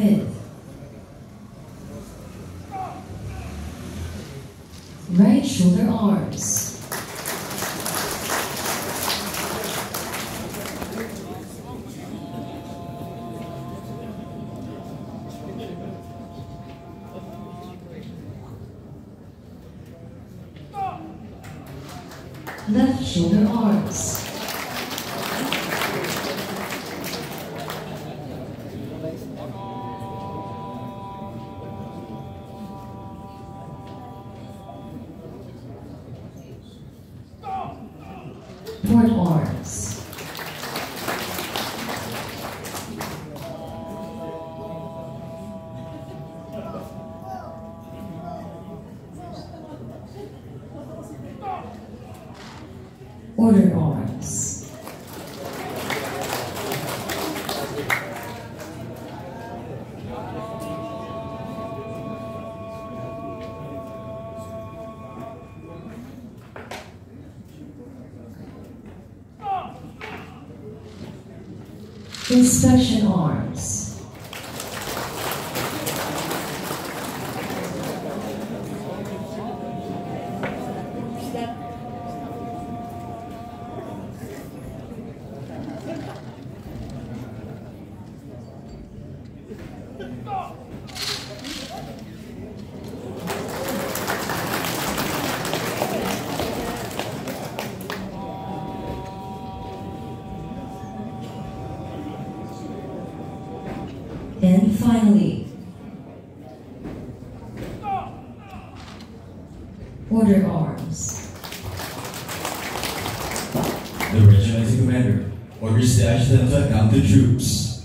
Fifth. Right shoulder arms. Left shoulder arms. Port arms. Order arms. Inspection arms. And finally, order arms. The regimental commander orders the adjutant to account the troops.